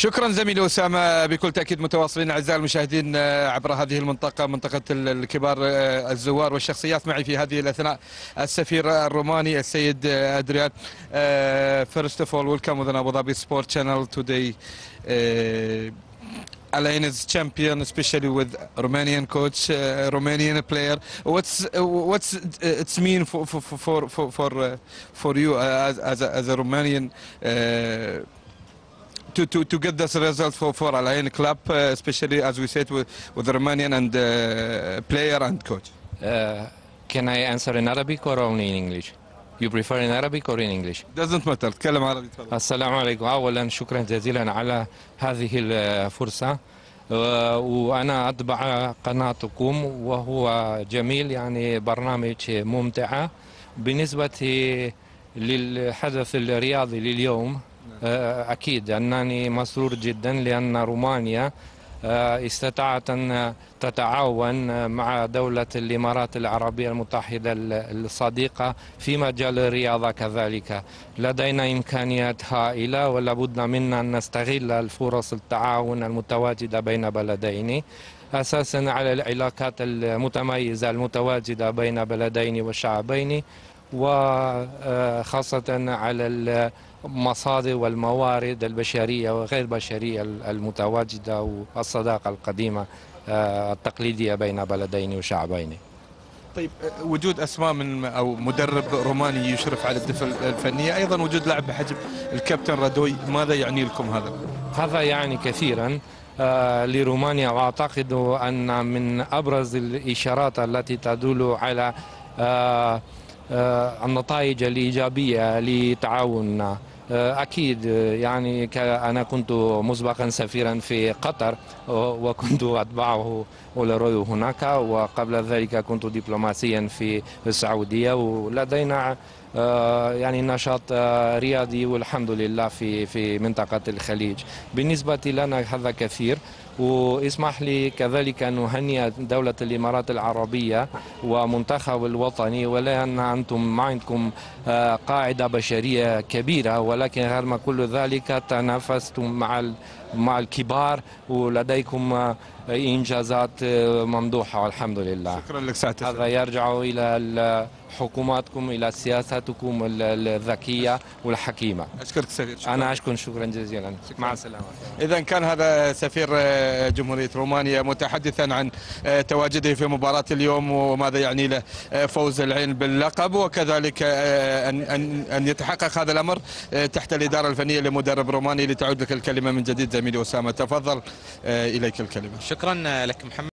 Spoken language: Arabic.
شكرا زميلي أسامة بكل تأكيد متواصلين أعزائي المشاهدين عبر هذه المنطقة منطقة الكبار الزوار والشخصيات معي في هذه الأثناء السفير الروماني السيد أدريان first of all welcome أبو ظبي sport channel today Al Ain is champion, especially with Romanian coach, uh, Romanian player. What's what's it's mean for for for for for, uh, for you as as a, as a Romanian uh, to, to, to get this result for, for Alain club, uh, especially as we said with, with the Romanian and uh, player and coach. Uh, can I answer in Arabic or only in English? You prefer in Arabic or in English? Doesn't matter. تكلم عربي تفضل. السلام عليكم أولا شكرا جزيلا على هذه الفرصة آه، وأنا أتبع قناتكم وهو جميل يعني برنامج ممتع بالنسبة للحدث الرياضي لليوم آه، أكيد أنني مسرور جدا لأن رومانيا آه، استطاعت أن تتعاون مع دولة الإمارات العربية المتحدة الصديقة في مجال الرياضة كذلك. لدينا إمكانيات هائلة ولابد منا أن نستغل الفرص التعاون المتواجدة بين بلدين. أساسا على العلاقات المتميزة المتواجدة بين بلدين وشعبين وخاصة على المصادر والموارد البشرية وغير البشرية المتواجدة والصداقة القديمة آه، التقليدية بين بلدين وشعبين طيب آه، وجود أسماء من أو مدرب روماني يشرف على الدفع الفنية أيضا وجود لاعب بحجم الكابتن رادوي ماذا يعني لكم هذا؟ هذا يعني كثيرا آه، لرومانيا وأعتقد أن من أبرز الإشارات التي تدل على النتائج الإيجابية لتعاوننا. آه، أكيد آه، يعني أنا كنت مسبقا سفيرا في قطر وكنت أتبعه اولروي هناك وقبل ذلك كنت دبلوماسيا في السعودية ولدينا آه، يعني نشاط آه، رياضي والحمد لله في في منطقة الخليج. بالنسبة لنا هذا كثير واسمح لي كذلك أن نهنئ دولة الإمارات العربية ومنتخب الوطني ولأن أنتم ما عندكم آه، قاعدة بشرية كبيرة ولكن رغم كل ذلك تنافستم مع مع الكبار ولديكم إنجازات آه، ممدوحة والحمد لله. شكرا لك سعاده هذا يرجع إلى ال- حكوماتكم إلى سياستكم ال- ال- الذكية والحكيمة. أشكرك سفير شكراً. أنا أشكر شكرا جزيلا. مع السلامة. إذا كان هذا سفير آه، جمهورية رومانيا متحدثا عن آه، تواجده في مباراة اليوم وماذا يعني له فوز العين باللقب وكذلك أن أن أن يتحقق هذا الأمر آه، تحت الإدارة الفنية لمدرب روماني لتعود لك الكلمة من جديد زميلي أسامة. تفضل آه، إليك الكلمة. شكرا لك محمد.